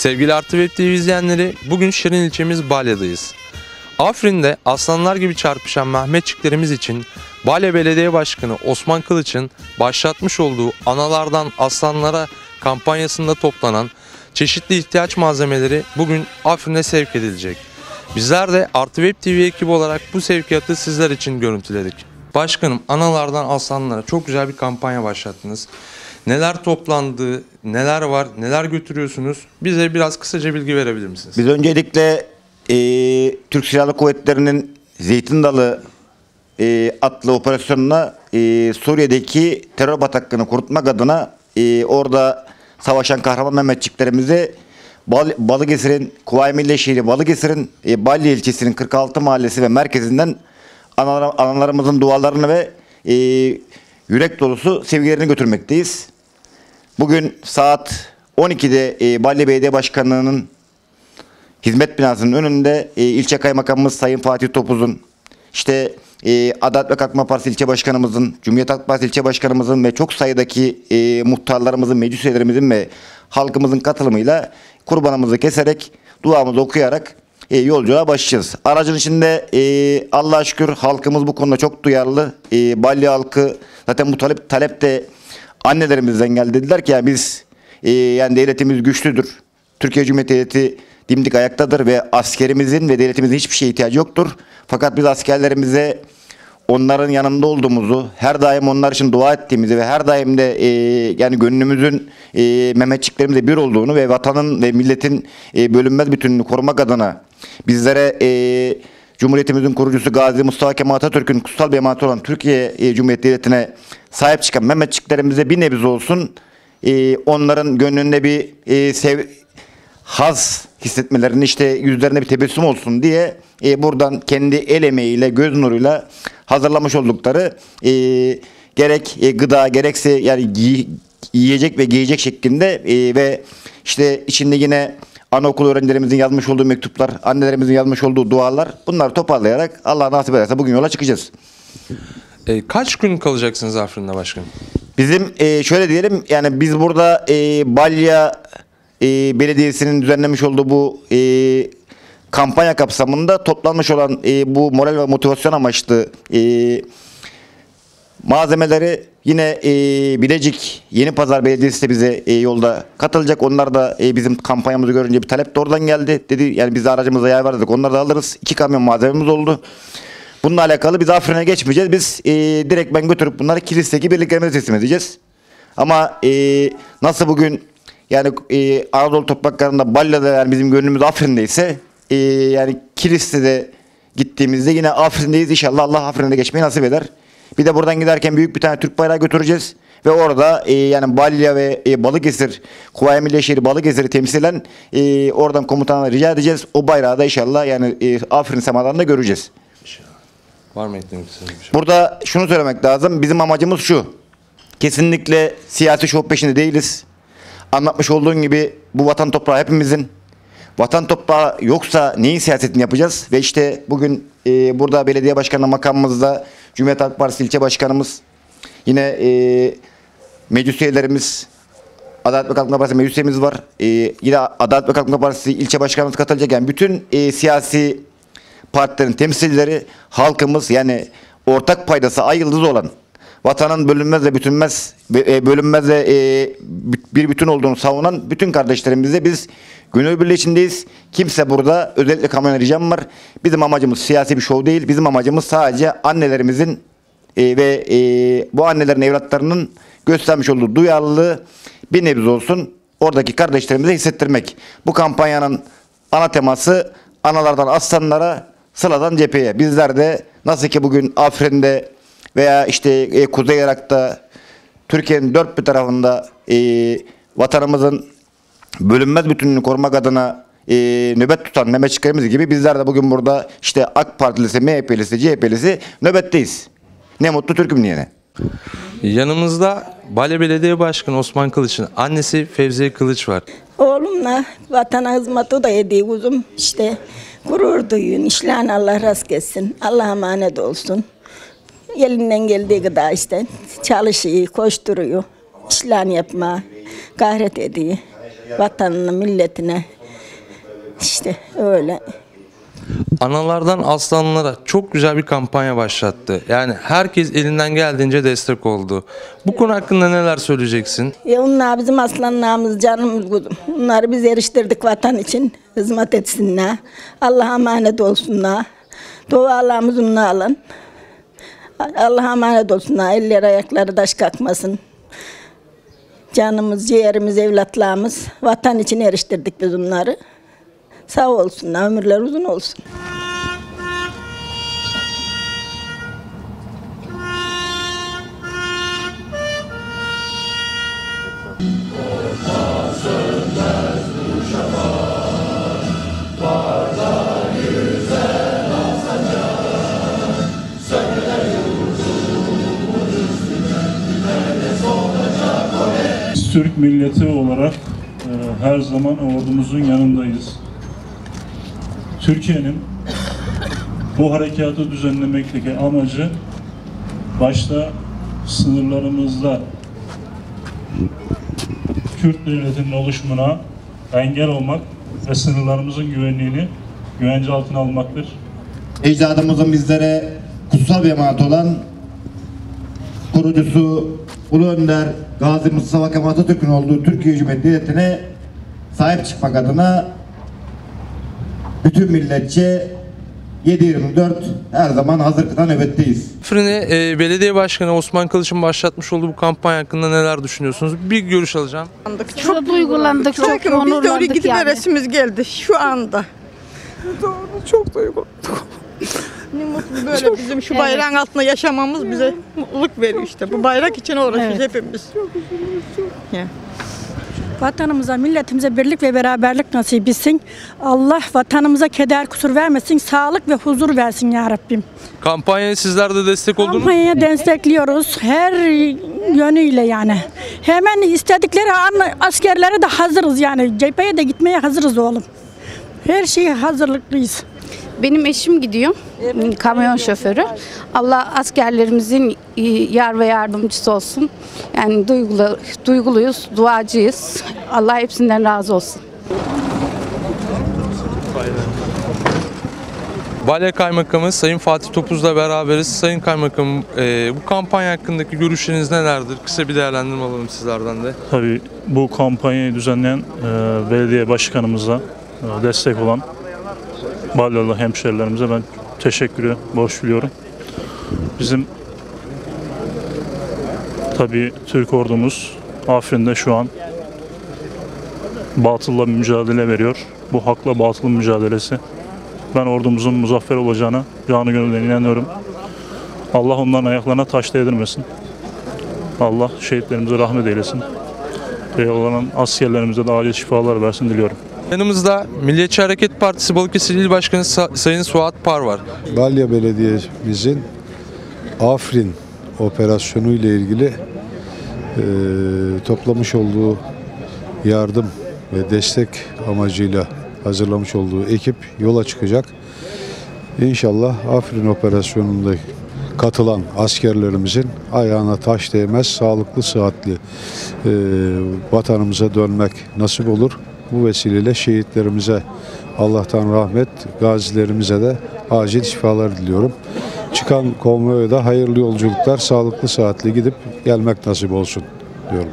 Sevgili Artı Web TV izleyenleri, bugün Şirin ilçemiz Balya'dayız. Afrin'de aslanlar gibi çarpışan Mehmetçiklerimiz için Balya Belediye Başkanı Osman Kılıç'ın başlatmış olduğu Analardan Aslanlara kampanyasında toplanan çeşitli ihtiyaç malzemeleri bugün Afrin'e sevk edilecek. Bizler de Artı Web TV ekibi olarak bu sevkiyatı sizler için görüntüledik. Başkanım analardan aslanlara çok güzel bir kampanya başlattınız. Neler toplandı, neler var, neler götürüyorsunuz? Bize biraz kısaca bilgi verebilir misiniz? Biz öncelikle e, Türk Silahlı Kuvvetleri'nin Zeytin Dalı e, adlı operasyonuna e, Suriye'deki terör bataklığını kurutmak adına e, orada savaşan kahraman Mehmetçiklerimize Bal Balıkesir'in Kuvayi Milliye Şehri Balıkesir'in e, Balya ilçesinin 46 mahallesi ve merkezinden analar, analarımızın dualarını ve e, yürek dolusu sevgilerini götürmekteyiz. Bugün saat 12'de e, Balya Belediye Başkanlığı'nın hizmet binasının önünde e, ilçe kaymakamımız Sayın Fatih Topuz'un işte e, Adalet ve Kalkınma Partisi ilçe başkanımızın, Cumhuriyet Halk Partisi ilçe başkanımızın ve çok sayıdaki e, muhtarlarımızın, meclis üyelerimizin ve halkımızın katılımıyla kurbanımızı keserek, duamızı okuyarak e, yolculuğa başlayacağız. Aracın içinde e, Allah'a şükür halkımız bu konuda çok duyarlı. E, Balya halkı zaten bu talep, talep de annelerimizden geldi. Dediler ki ya biz e, yani devletimiz güçlüdür. Türkiye Cumhuriyeti Devleti dimdik ayaktadır ve askerimizin ve devletimizin hiçbir şeye ihtiyacı yoktur. Fakat biz askerlerimize onların yanında olduğumuzu, her daim onlar için dua ettiğimizi ve her daim de e, yani gönlümüzün e, Mehmetçiklerimizle bir olduğunu ve vatanın ve milletin e, bölünmez bütünlüğünü korumak adına bizlere e, Cumhuriyetimizin kurucusu Gazi Mustafa Kemal Atatürk'ün kutsal bir emaneti olan Türkiye e, Cumhuriyeti Devleti'ne sahip çıkan Mehmetçiklerimize bir nebze olsun e, onların gönlünde bir e, sev, haz hissetmelerini işte yüzlerinde bir tebessüm olsun diye e, buradan kendi el emeğiyle göz nuruyla hazırlamış oldukları e, gerek e, gıda gerekse yani giy- yiyecek ve giyecek şeklinde e, ve işte içinde yine anaokul öğrencilerimizin yazmış olduğu mektuplar, annelerimizin yazmış olduğu dualar bunları toparlayarak Allah nasip ederse bugün yola çıkacağız. E, kaç gün kalacaksınız Afrin'de başkanım? Bizim e, şöyle diyelim yani biz burada e, Balya e, Belediyesi'nin düzenlemiş olduğu bu e, kampanya kapsamında toplanmış olan e, bu moral ve motivasyon amaçlı e, malzemeleri yine e, Bilecik Yeni Pazar Belediyesi de bize e, yolda katılacak. Onlar da e, bizim kampanyamızı görünce bir talep de oradan geldi. Dedi yani biz de aracımızda yay var dedik. Onları da alırız. İki kamyon malzememiz oldu. Bununla alakalı biz Afrin'e geçmeyeceğiz. Biz e, direkt ben götürüp bunları kilisteki birliklerimize teslim edeceğiz. Ama e, nasıl bugün yani e, Anadolu topraklarında Balya'da yani bizim gönlümüz Afrin'deyse e, yani Kilis'te gittiğimizde yine Afrin'deyiz. İnşallah Allah Afrin'e de geçmeyi nasip eder. Bir de buradan giderken büyük bir tane Türk bayrağı götüreceğiz. Ve orada e, yani Balya ve e, Balıkesir, Kuvayi Milliye Şehri Balıkesir'i temsilen e, oradan komutanına rica edeceğiz. O bayrağı da inşallah yani e, Afrin semalarında göreceğiz. Var mı eklemek istediğiniz bir şey? Burada şunu söylemek lazım. Bizim amacımız şu. Kesinlikle siyasi şov peşinde değiliz. Anlatmış olduğun gibi bu vatan toprağı hepimizin. Vatan toprağı yoksa neyin siyasetini yapacağız? Ve işte bugün e, burada belediye başkanı makamımızda Cumhuriyet Halk Partisi ilçe başkanımız, yine e, meclis üyelerimiz, Adalet ve Kalkınma Partisi meclis üyemiz var. E, yine Adalet ve Kalkınma Partisi ilçe başkanımız katılacak. Yani bütün e, siyasi partilerin temsilcileri halkımız yani ortak paydası ay yıldızı olan vatanın bölünmez ve bütünmez e, bölünmez ve e, bir bütün olduğunu savunan bütün kardeşlerimizle biz gönül birliği içindeyiz. Kimse burada özellikle kamuoyuna ricam var. Bizim amacımız siyasi bir şov değil. Bizim amacımız sadece annelerimizin e, ve e, bu annelerin evlatlarının göstermiş olduğu duyarlılığı bir nebze olsun oradaki kardeşlerimize hissettirmek. Bu kampanyanın ana teması analardan aslanlara, sıradan cepheye. Bizler de nasıl ki bugün Afrin'de veya işte e, Kuzey Irak'ta Türkiye'nin dört bir tarafında e, vatanımızın bölünmez bütünlüğünü korumak adına e, nöbet tutan Mehmetçiklerimiz gibi bizler de bugün burada işte AK Partilisi, MHP'lisi, CHP'lisi nöbetteyiz. Ne mutlu Türk'üm diyene. Yanımızda Balya Belediye Başkanı Osman Kılıç'ın annesi Fevziye Kılıç var. Oğlumla vatana hizmet o da ediyor kuzum. İşte gurur duyuyorsun. İşlerini Allah rast gelsin. Allah'a emanet olsun. Elinden geldiği kadar işte çalışıyor, koşturuyor. İşlerini yapma, gayret ediyor. Vatanına, milletine. İşte öyle. Analardan aslanlara çok güzel bir kampanya başlattı. Yani herkes elinden geldiğince destek oldu. Bu konu hakkında neler söyleyeceksin? E onlar bizim aslanlarımız, canımız kuzum. Onları biz eriştirdik vatan için. Hizmet etsinler. Allah'a emanet olsunlar. Dualarımızı alın. Allah'a emanet olsunlar. Eller ayakları taş kalkmasın. Canımız, ciğerimiz, evlatlarımız. Vatan için eriştirdik biz onları. Sağ olsunlar, ömürler uzun olsun. Türk milleti olarak e, her zaman ordumuzun yanındayız. Türkiye'nin bu harekatı düzenlemekteki amacı başta sınırlarımızda Kürt devletinin oluşumuna engel olmak ve sınırlarımızın güvenliğini güvence altına almaktır. ecdadımızın bizlere kutsal bir emanet olan kurucusu Ulu Önder Gazi Mustafa Kemal Atatürk'ün olduğu Türkiye Cumhuriyeti Devleti'ne sahip çıkmak adına bütün milletçe 7-24 her zaman hazır kıta nöbetteyiz. Afrin'e e, belediye başkanı Osman Kılıç'ın başlatmış olduğu bu kampanya hakkında neler düşünüyorsunuz? Bir görüş alacağım. Çok duygulandık, çok Çünkü biz de oraya onurlandık gidip yani. resimiz geldi şu anda. Doğru, çok duygulandık. Ne mutlu böyle bizim şu bayrağın altında yaşamamız bize mutluluk veriyor işte. Bu bayrak için uğraşıyoruz hepimiz. Vatanımıza, milletimize birlik ve beraberlik nasip etsin. Allah vatanımıza keder kusur vermesin, sağlık ve huzur versin ya Rabbim. Kampanyaya sizler de destek oldunuz. mu? Kampanyaya destekliyoruz her yönüyle yani. Hemen istedikleri an askerlere de hazırız yani. Cepheye de gitmeye hazırız oğlum. Her şeye hazırlıklıyız. Benim eşim gidiyor, kamyon şoförü. Allah askerlerimizin yar ve yardımcısı olsun. Yani duygulu, duyguluyuz, duacıyız. Allah hepsinden razı olsun. Balya Kaymakamı Sayın Fatih Topuz'la beraberiz. Sayın Kaymakamım e, bu kampanya hakkındaki görüşleriniz nelerdir? Kısa bir değerlendirme alalım sizlerden de. Tabii bu kampanyayı düzenleyen e, belediye başkanımıza e, destek olan Balyalı hemşerilerimize ben teşekkürü borç biliyorum. Bizim tabii Türk ordumuz Afrin'de şu an batılla mücadele veriyor. Bu hakla batılın mücadelesi. Ben ordumuzun muzaffer olacağına canı gönülden inanıyorum. Allah onların ayaklarına taş değdirmesin. Allah şehitlerimize rahmet eylesin. Ve olan askerlerimize de acil şifalar versin diliyorum. Yanımızda Milliyetçi Hareket Partisi Balıkesir İl Başkanı Sa- Sayın Suat Par var. Balya Belediye'mizin Afrin operasyonu ile ilgili e, toplamış olduğu yardım ve destek amacıyla hazırlamış olduğu ekip yola çıkacak. İnşallah Afrin operasyonunda katılan askerlerimizin ayağına taş değmez, sağlıklı, sıhhatli e, vatanımıza dönmek nasip olur. Bu vesileyle şehitlerimize Allah'tan rahmet, gazilerimize de acil şifalar diliyorum. Çıkan konvoya da hayırlı yolculuklar, sağlıklı, sıhhatli gidip gelmek nasip olsun diyorum.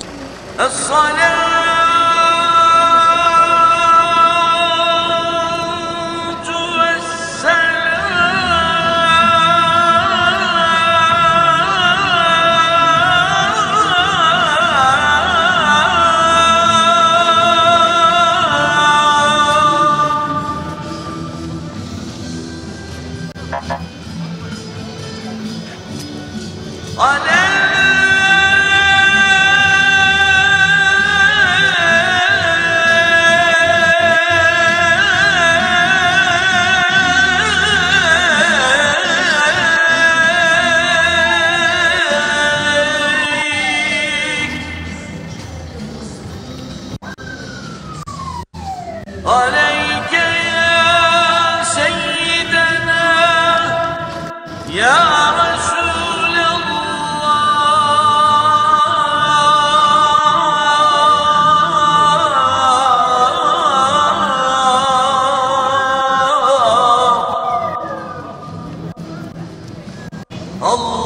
عليك يا سيدنا يا رسول الله الله